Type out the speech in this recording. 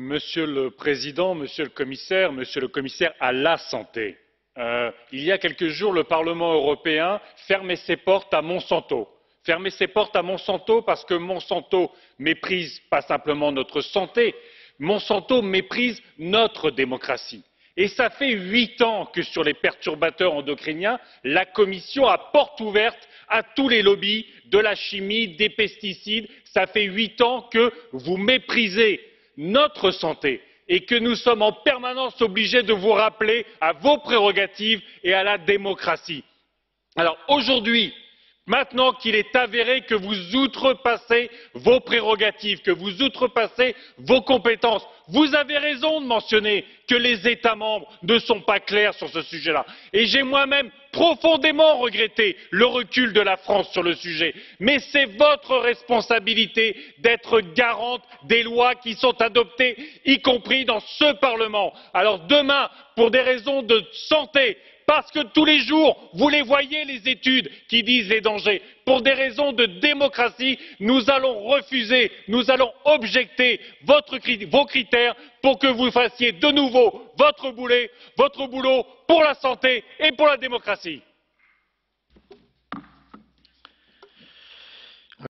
Monsieur le Président, Monsieur le Commissaire, Monsieur le Commissaire à la santé, euh, il y a quelques jours, le Parlement européen fermait ses portes à Monsanto. Fermait ses portes à Monsanto parce que Monsanto méprise pas simplement notre santé, Monsanto méprise notre démocratie. Et ça fait huit ans que sur les perturbateurs endocriniens, la Commission a porte ouverte à tous les lobbies de la chimie, des pesticides. Ça fait huit ans que vous méprisez notre santé et que nous sommes en permanence obligés de vous rappeler à vos prérogatives et à la démocratie. Alors aujourd'hui, maintenant qu'il est avéré que vous outrepassez vos prérogatives, que vous outrepassez vos compétences, vous avez raison de mentionner que les États membres ne sont pas clairs sur ce sujet-là. Et j'ai moi-même profondément regretté le recul de la France sur le sujet. Mais c'est votre responsabilité d'être garante des lois qui sont adoptées, y compris dans ce Parlement. Alors demain, pour des raisons de santé, parce que tous les jours, vous les voyez, les études qui disent les dangers. Pour des raisons de démocratie, nous allons refuser, nous allons objecter vos critères pour que vous fassiez de nouveau votre boulot pour la santé et pour la démocratie.